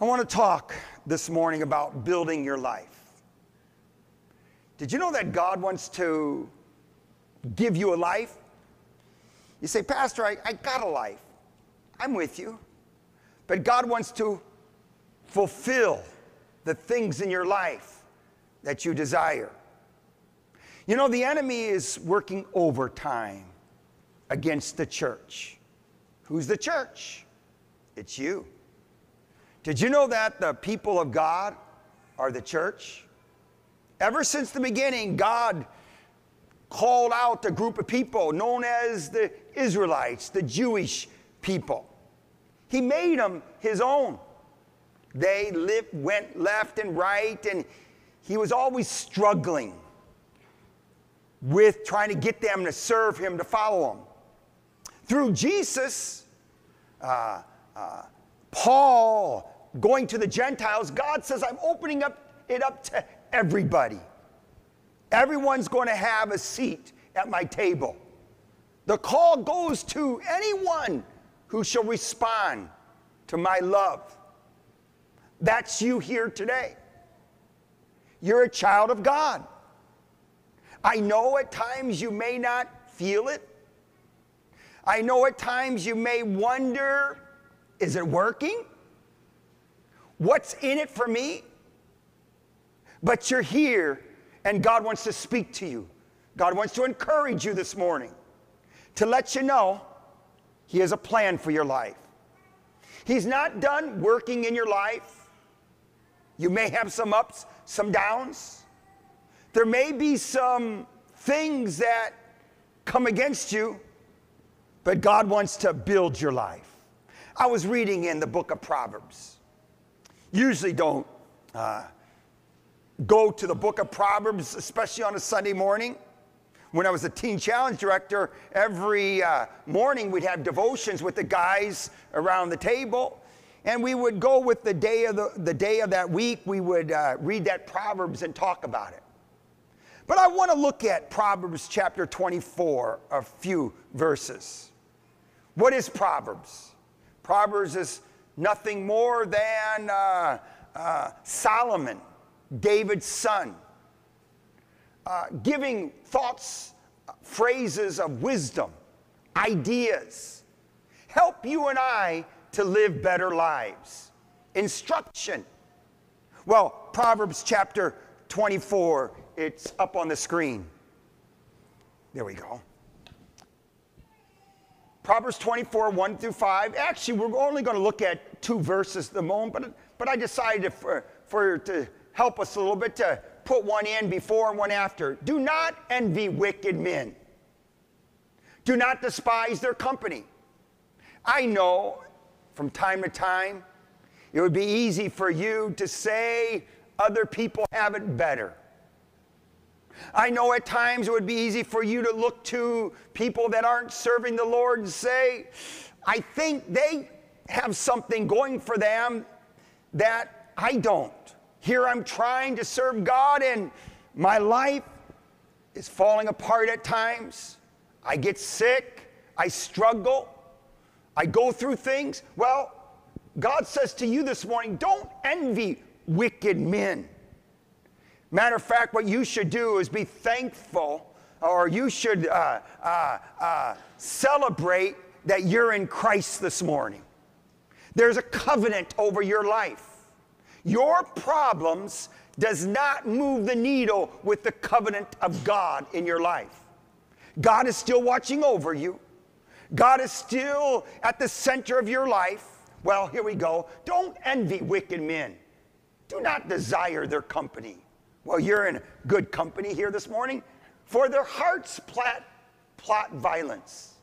I want to talk this morning about building your life. Did you know that God wants to give you a life? You say, Pastor, I, I got a life. I'm with you. But God wants to fulfill the things in your life that you desire. You know, the enemy is working overtime against the church. Who's the church? It's you. Did you know that the people of God are the church? Ever since the beginning, God called out a group of people known as the Israelites, the Jewish people. He made them his own. They lived, went left and right, and he was always struggling with trying to get them to serve him, to follow him. Through Jesus, uh, uh, Paul going to the Gentiles, God says, I'm opening up it up to everybody. Everyone's going to have a seat at my table. The call goes to anyone who shall respond to my love. That's you here today. You're a child of God. I know at times you may not feel it. I know at times you may wonder is it working? What's in it for me? But you're here and God wants to speak to you. God wants to encourage you this morning to let you know He has a plan for your life. He's not done working in your life. You may have some ups, some downs. There may be some things that come against you, but God wants to build your life. I was reading in the book of Proverbs. Usually don't uh, go to the book of Proverbs, especially on a Sunday morning. When I was a teen challenge director, every uh, morning we'd have devotions with the guys around the table. And we would go with the day of, the, the day of that week, we would uh, read that Proverbs and talk about it. But I want to look at Proverbs chapter 24, a few verses. What is Proverbs? Proverbs is nothing more than uh, uh, Solomon David's son, uh, giving thoughts, phrases of wisdom, ideas, help you and I to live better lives, instruction. Well, Proverbs chapter 24, it's up on the screen. There we go. Proverbs 24, 1 through 5. Actually, we're only going to look at two verses at the moment, but, but I decided for, for to help us a little bit to put one in before and one after. Do not envy wicked men. Do not despise their company. I know from time to time it would be easy for you to say other people have it better. I know at times it would be easy for you to look to people that aren't serving the Lord and say, I think they have something going for them that I don't. Here I'm trying to serve God, and my life is falling apart at times. I get sick. I struggle. I go through things. Well, God says to you this morning don't envy wicked men. Matter of fact, what you should do is be thankful, or you should uh, uh, uh, celebrate that you're in Christ this morning. There's a covenant over your life. Your problems does not move the needle with the covenant of God in your life. God is still watching over you. God is still at the center of your life. Well, here we go. Don't envy wicked men. Do not desire their company. Well, you're in good company here this morning. For their hearts plot, plot violence.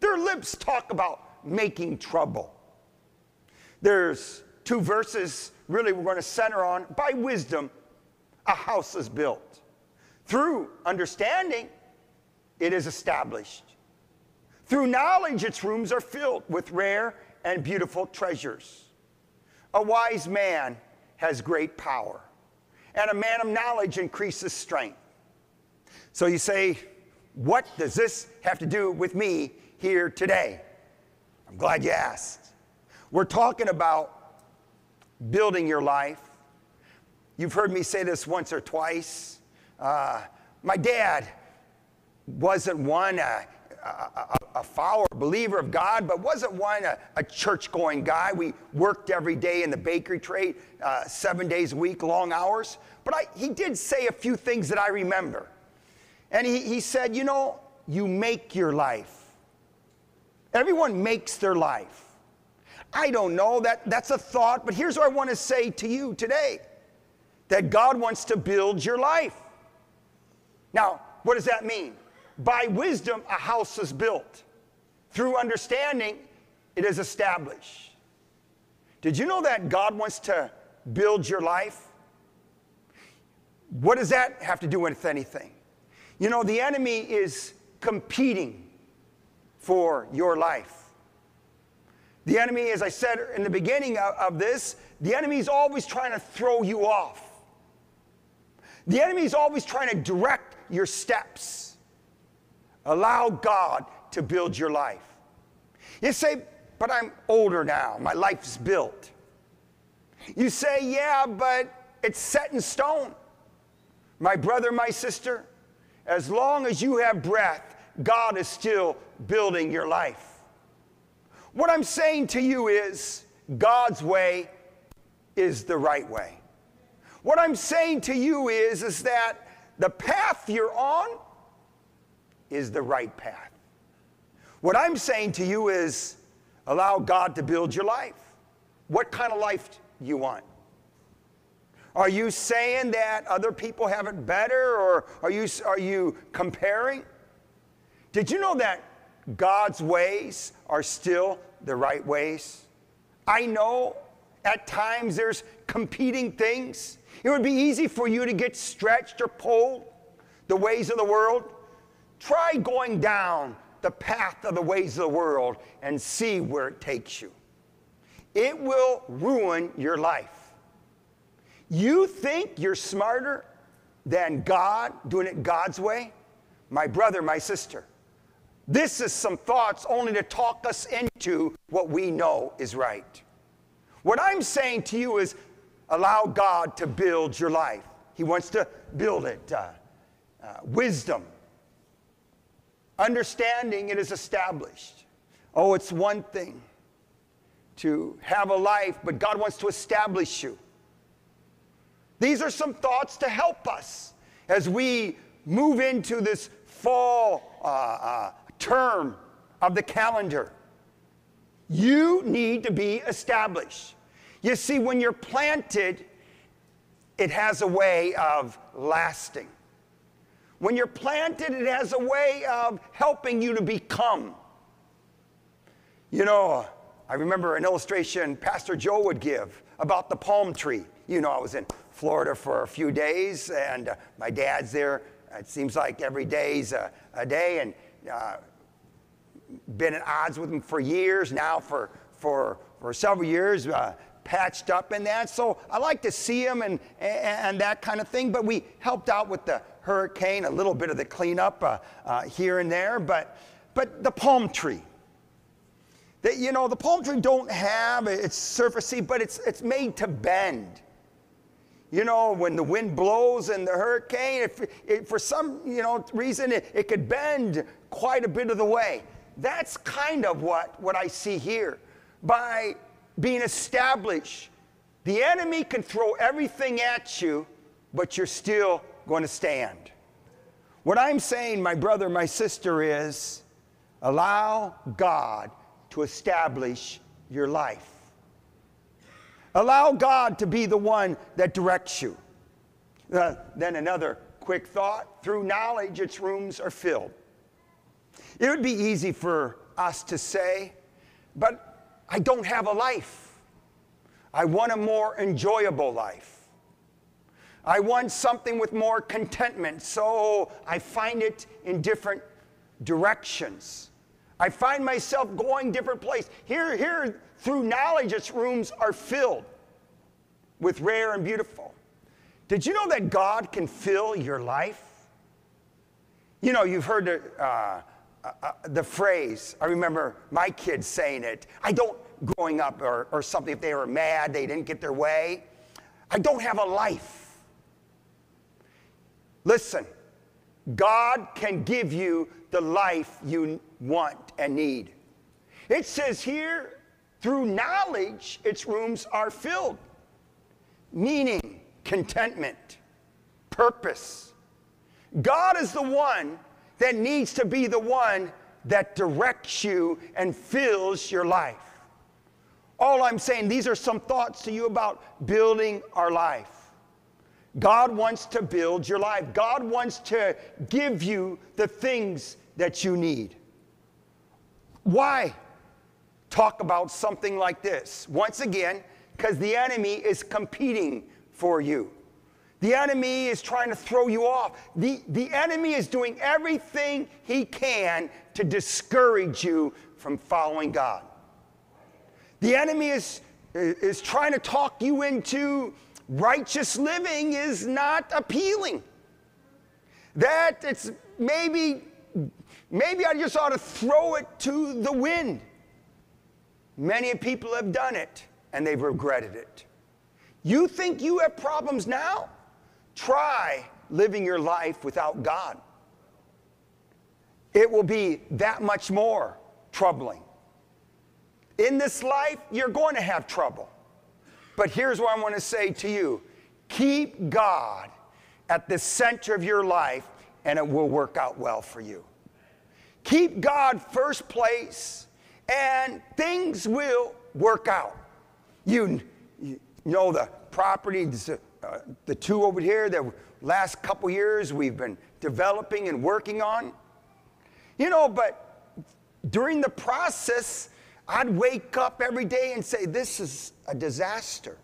Their lips talk about making trouble. There's two verses really we're going to center on by wisdom, a house is built. Through understanding, it is established. Through knowledge, its rooms are filled with rare and beautiful treasures. A wise man has great power, and a man of knowledge increases strength. So you say, What does this have to do with me here today? I'm glad you asked. We're talking about building your life. You've heard me say this once or twice. Uh, my dad wasn't one a, a, follower, believer of God, but wasn't one a, a church going guy. We worked every day in the bakery trade, uh, seven days a week, long hours. But I, he did say a few things that I remember. And he, he said, You know, you make your life. Everyone makes their life. I don't know, that, that's a thought, but here's what I want to say to you today that God wants to build your life. Now, what does that mean? By wisdom, a house is built. Through understanding, it is established. Did you know that God wants to build your life? What does that have to do with anything? You know, the enemy is competing for your life. The enemy, as I said in the beginning of, of this, the enemy is always trying to throw you off. The enemy is always trying to direct your steps. Allow God to build your life. You say, but I'm older now, my life's built. You say, yeah, but it's set in stone. My brother, my sister, as long as you have breath, God is still building your life. What I'm saying to you is God's way is the right way. What I'm saying to you is, is that the path you're on is the right path. What I'm saying to you is allow God to build your life. What kind of life do you want? Are you saying that other people have it better or are you, are you comparing? Did you know that God's ways are still the right ways? I know at times there's competing things. It would be easy for you to get stretched or pulled the ways of the world. Try going down the path of the ways of the world and see where it takes you. It will ruin your life. You think you're smarter than God doing it God's way? My brother, my sister, this is some thoughts only to talk us into what we know is right. What I'm saying to you is allow God to build your life. He wants to build it. Uh, uh, wisdom, understanding it is established. Oh, it's one thing to have a life, but God wants to establish you. These are some thoughts to help us as we move into this fall uh, uh term of the calendar. You need to be established. You see, when you're planted, it has a way of lasting. When you're planted, it has a way of helping you to become. You know, I remember an illustration Pastor Joe would give about the palm tree. You know, I was in Florida for a few days, and uh, my dad's there. It seems like every day's a, a day, and uh, been at odds with him for years now, for, for, for several years, uh, patched up in that. So I like to see him and, and that kind of thing. But we helped out with the hurricane, a little bit of the cleanup uh, uh, here and there. But, but the palm tree. That, you know, the palm tree don't have, it's surfacey, but it's, it's made to bend. You know, when the wind blows and the hurricane, if, if for some you know reason it, it could bend quite a bit of the way. That's kind of what, what I see here. By being established, the enemy can throw everything at you, but you're still going to stand. What I'm saying, my brother, my sister, is allow God to establish your life. Allow God to be the one that directs you. Uh, then another quick thought through knowledge, its rooms are filled. It would be easy for us to say, but I don't have a life. I want a more enjoyable life. I want something with more contentment, so I find it in different directions. I find myself going different places. Here, here, through knowledge, its rooms are filled with rare and beautiful. Did you know that God can fill your life? You know, you've heard uh, uh, uh, the phrase, I remember my kids saying it, I don't growing up or, or something, if they were mad, they didn't get their way. I don't have a life. Listen, God can give you the life you want and need. It says here, through knowledge, its rooms are filled. Meaning, contentment, purpose. God is the one that needs to be the one that directs you and fills your life. All I'm saying, these are some thoughts to you about building our life. God wants to build your life. God wants to give you the things that you need. Why talk about something like this? Once again, because the enemy is competing for you. The enemy is trying to throw you off. The, the enemy is doing everything he can to discourage you from following God. The enemy is, is trying to talk you into righteous living is not appealing. That it's maybe, maybe I just ought to throw it to the wind. Many people have done it and they've regretted it. You think you have problems now? Try living your life without God. It will be that much more troubling. In this life, you're going to have trouble. But here's what I want to say to you keep God at the center of your life, and it will work out well for you. Keep God first place, and things will work out. You, you know the properties uh, the two over here, the last couple years we've been developing and working on. You know, but during the process, I'd wake up every day and say, This is a disaster.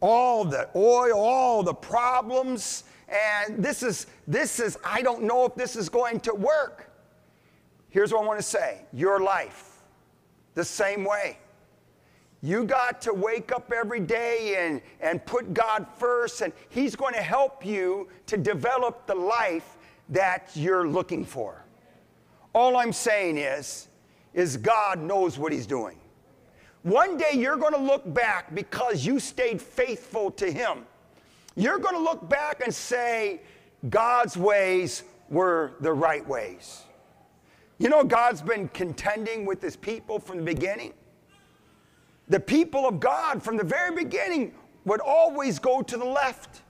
All the oil, all the problems, and this is, this is, I don't know if this is going to work. Here's what I want to say your life, the same way. You got to wake up every day and, and put God first, and He's going to help you to develop the life that you're looking for. All I'm saying is, is God knows what He's doing. One day you're going to look back because you stayed faithful to Him. You're going to look back and say, God's ways were the right ways. You know, God's been contending with His people from the beginning. The people of God from the very beginning would always go to the left,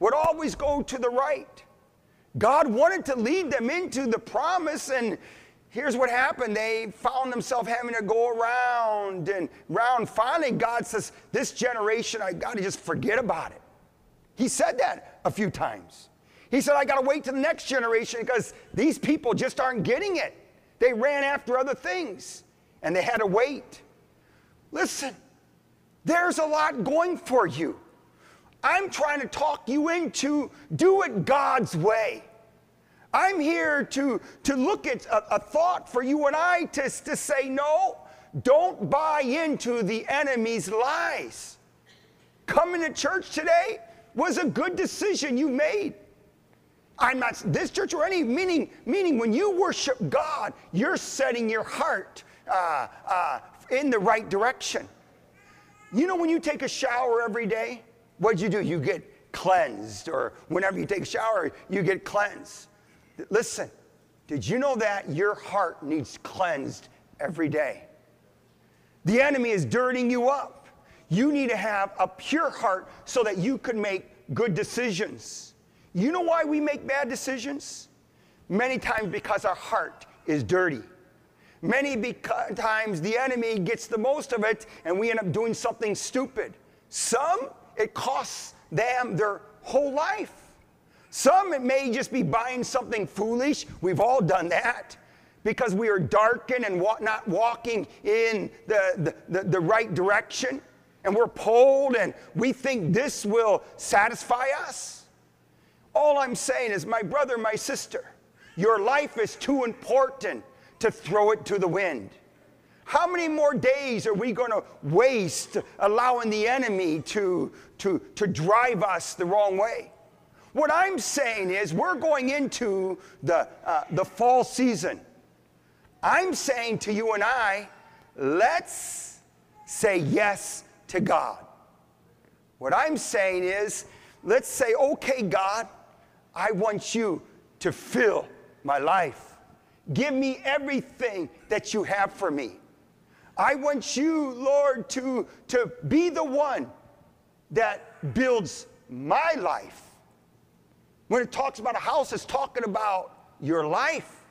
would always go to the right. God wanted to lead them into the promise, and here's what happened. They found themselves having to go around and round. Finally, God says, This generation, I got to just forget about it. He said that a few times. He said, I got to wait to the next generation because these people just aren't getting it. They ran after other things and they had to wait. Listen, there's a lot going for you. I'm trying to talk you into do it God's way. I'm here to, to look at a, a thought for you and I to, to say, no, don't buy into the enemy's lies. Coming to church today was a good decision you made. I'm not this church or any meaning. Meaning, when you worship God, you're setting your heart uh, uh, in the right direction. You know, when you take a shower every day, what do you do? You get cleansed, or whenever you take a shower, you get cleansed. Listen, did you know that your heart needs cleansed every day? The enemy is dirtying you up. You need to have a pure heart so that you can make good decisions. You know why we make bad decisions? Many times because our heart is dirty. Many times the enemy gets the most of it and we end up doing something stupid. Some, it costs them their whole life. Some, may just be buying something foolish. We've all done that because we are darkened and not walking in the, the, the, the right direction. And we're pulled and we think this will satisfy us. All I'm saying is, my brother, my sister, your life is too important to throw it to the wind. How many more days are we going to waste allowing the enemy to, to, to drive us the wrong way? What I'm saying is, we're going into the, uh, the fall season. I'm saying to you and I, let's say yes to God. What I'm saying is, let's say, okay, God, I want you to fill my life. Give me everything that you have for me. I want you, Lord, to, to be the one that builds my life. When it talks about a house, it's talking about your life.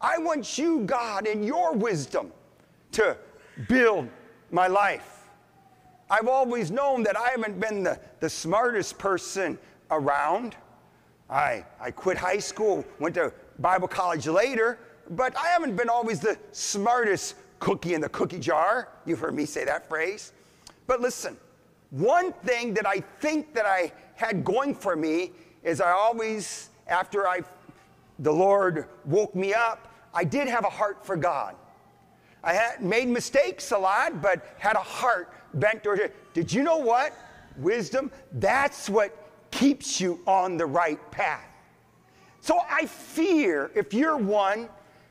I want you, God, in your wisdom to build my life. I've always known that I haven't been the, the smartest person around. I, I quit high school, went to Bible college later, but I haven't been always the smartest cookie in the cookie jar. You've heard me say that phrase. But listen, one thing that I think that I had going for me is I always, after I, the Lord woke me up, I did have a heart for God. I had made mistakes a lot, but had a heart bent towards it. Did you know what? Wisdom, that's what keeps you on the right path. So I fear if you're one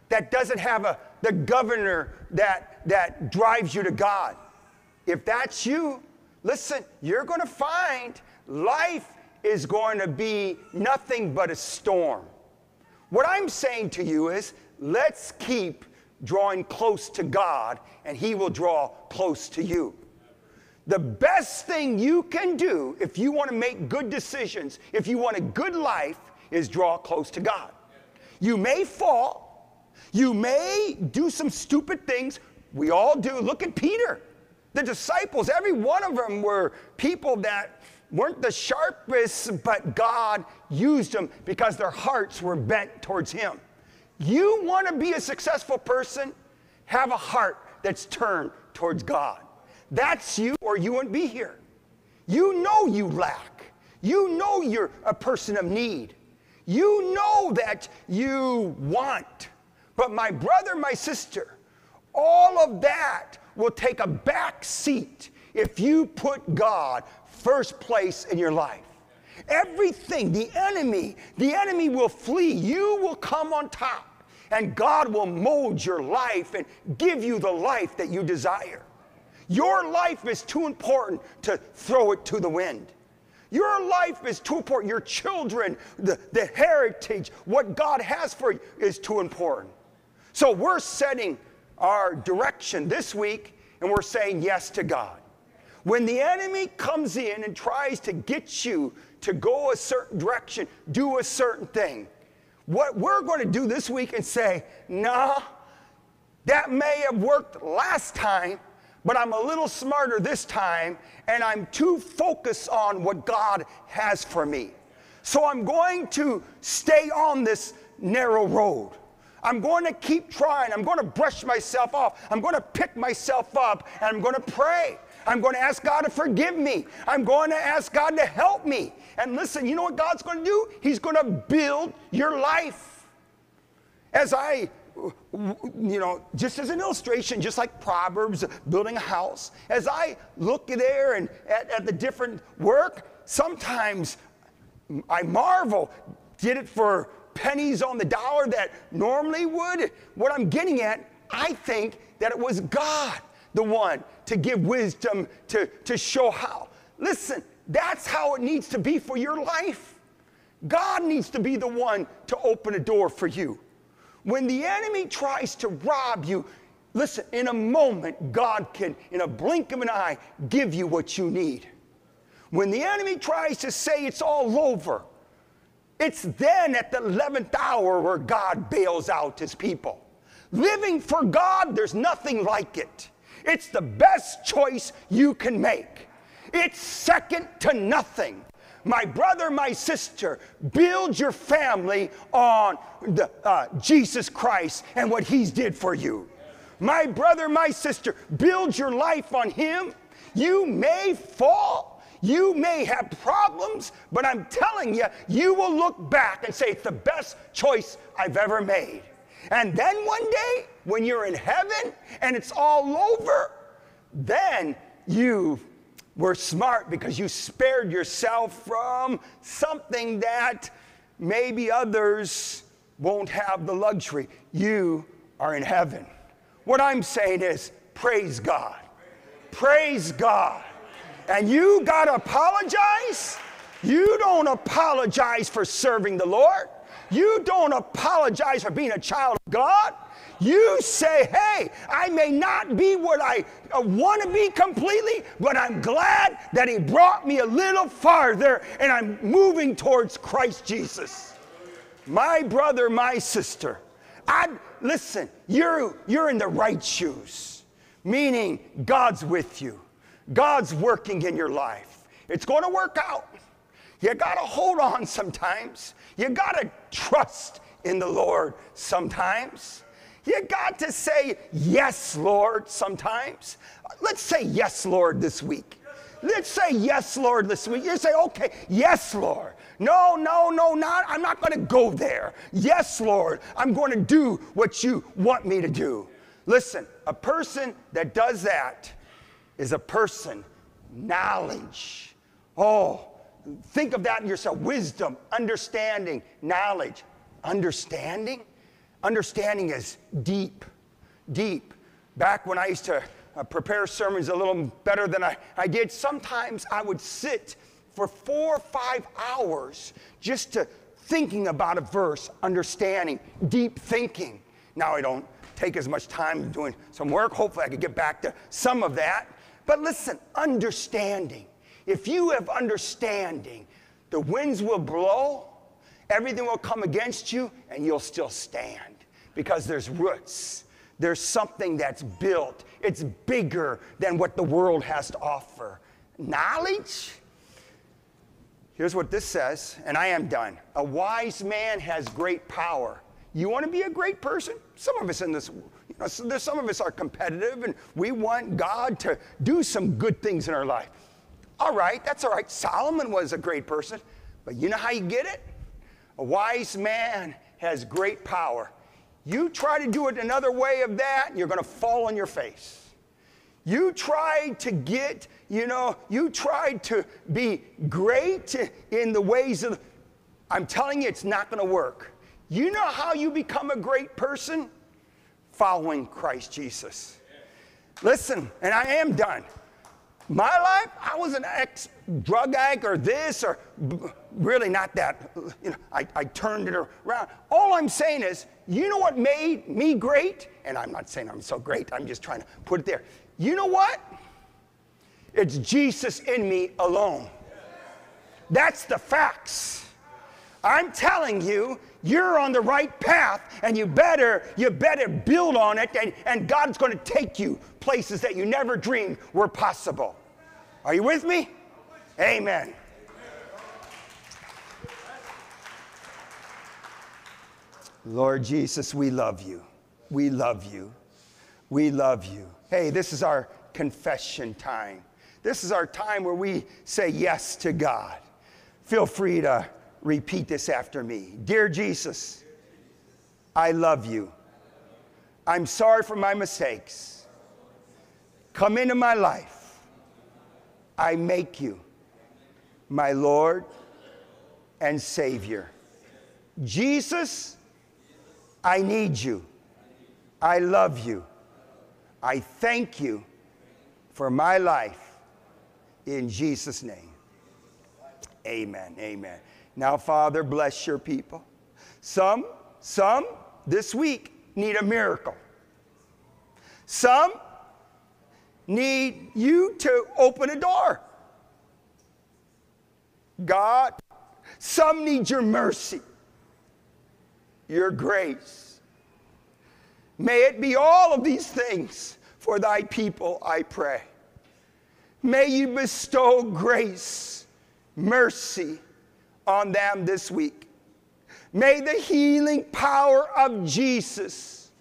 that doesn't have a, the governor that, that drives you to God, if that's you, listen, you're going to find life is going to be nothing but a storm. What I'm saying to you is let's keep drawing close to God, and He will draw close to you. The best thing you can do if you want to make good decisions, if you want a good life, is draw close to God. You may fall, you may do some stupid things. We all do. Look at Peter. The disciples, every one of them were people that weren't the sharpest, but God used them because their hearts were bent towards Him. You want to be a successful person? Have a heart that's turned towards God. That's you, or you wouldn't be here. You know you lack. You know you're a person of need. You know that you want. But my brother, my sister, all of that will take a back seat if you put God first place in your life. Everything, the enemy, the enemy will flee. You will come on top and God will mold your life and give you the life that you desire. Your life is too important to throw it to the wind. Your life is too important. Your children, the, the heritage, what God has for you is too important. So we're setting our direction this week and we're saying yes to God. When the enemy comes in and tries to get you to go a certain direction, do a certain thing, what we're going to do this week and say, nah, that may have worked last time, but I'm a little smarter this time, and I'm too focused on what God has for me. So I'm going to stay on this narrow road. I'm going to keep trying. I'm going to brush myself off. I'm going to pick myself up, and I'm going to pray. I'm going to ask God to forgive me. I'm going to ask God to help me. And listen, you know what God's going to do? He's going to build your life. As I, you know, just as an illustration, just like Proverbs, building a house, as I look there and at, at the different work, sometimes I marvel. Did it for pennies on the dollar that normally would? What I'm getting at, I think that it was God the one to give wisdom to, to show how. Listen, that's how it needs to be for your life. God needs to be the one to open a door for you. When the enemy tries to rob you, listen, in a moment, God can, in a blink of an eye, give you what you need. When the enemy tries to say it's all over, it's then at the 11th hour where God bails out his people. Living for God, there's nothing like it. It's the best choice you can make. It's second to nothing. My brother, my sister, build your family on the, uh, Jesus Christ and what He's did for you. My brother, my sister, build your life on Him. You may fall, you may have problems, but I'm telling you, you will look back and say, it's the best choice I've ever made. And then one day, when you're in heaven and it's all over, then you were smart because you spared yourself from something that maybe others won't have the luxury. You are in heaven. What I'm saying is, praise God. Praise God. And you got to apologize? You don't apologize for serving the Lord. You don't apologize for being a child of God. You say, hey, I may not be what I uh, want to be completely, but I'm glad that He brought me a little farther and I'm moving towards Christ Jesus. My brother, my sister, I listen, you're, you're in the right shoes, meaning God's with you, God's working in your life. It's going to work out. You got to hold on sometimes. You got to trust in the Lord sometimes. You got to say, Yes, Lord, sometimes. Let's say, Yes, Lord, this week. Let's say, Yes, Lord, this week. You say, Okay, yes, Lord. No, no, no, not. I'm not going to go there. Yes, Lord, I'm going to do what you want me to do. Listen, a person that does that is a person, knowledge. Oh, think of that in yourself wisdom, understanding, knowledge. Understanding? Understanding is deep, deep. Back when I used to uh, prepare sermons a little better than I, I did, sometimes I would sit for four or five hours just to thinking about a verse, understanding, deep thinking. Now I don't take as much time doing some work. Hopefully I could get back to some of that. But listen, understanding. If you have understanding, the winds will blow, everything will come against you, and you'll still stand because there's roots. There's something that's built. It's bigger than what the world has to offer. Knowledge? Here's what this says, and I am done. A wise man has great power. You want to be a great person? Some of us in this, you know, some of us are competitive and we want God to do some good things in our life. All right, that's all right. Solomon was a great person, but you know how you get it? A wise man has great power. You try to do it another way of that, you're going to fall on your face. You try to get, you know, you tried to be great in the ways of, I'm telling you, it's not going to work. You know how you become a great person? Following Christ Jesus. Listen, and I am done. My life, I was an ex drug addict or this or really not that. You know, I, I turned it around. All I'm saying is, you know what made me great? And I'm not saying I'm so great, I'm just trying to put it there. You know what? It's Jesus in me alone. That's the facts. I'm telling you, you're on the right path and you better you better build on it and, and god's going to take you places that you never dreamed were possible are you with me? Amen. Lord Jesus, we love you. We love you. We love you. Hey, this is our confession time. This is our time where we say yes to God. Feel free to repeat this after me. Dear Jesus, I love you. I'm sorry for my mistakes. Come into my life I make you my Lord and Savior. Jesus, I need you. I love you. I thank you for my life in Jesus' name. Amen. Amen. Now, Father, bless your people. Some, some this week need a miracle. Some need you to open a door. God, some need your mercy, your grace. May it be all of these things for thy people, I pray. May you bestow grace, mercy on them this week. May the healing power of Jesus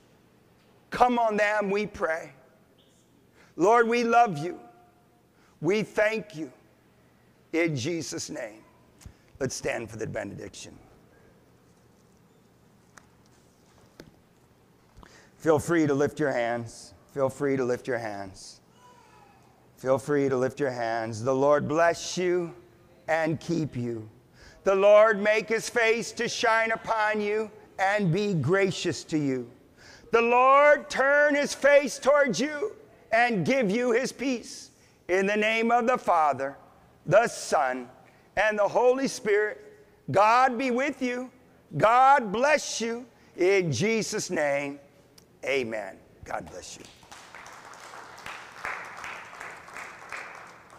come on them, we pray. Lord, we love you. We thank you. In Jesus' name. Let's stand for the benediction. Feel free to lift your hands. Feel free to lift your hands. Feel free to lift your hands. The Lord bless you and keep you. The Lord make his face to shine upon you and be gracious to you. The Lord turn his face towards you and give you his peace. In the name of the Father, the Son, and the Holy Spirit, God be with you. God bless you. In Jesus' name, amen. God bless you.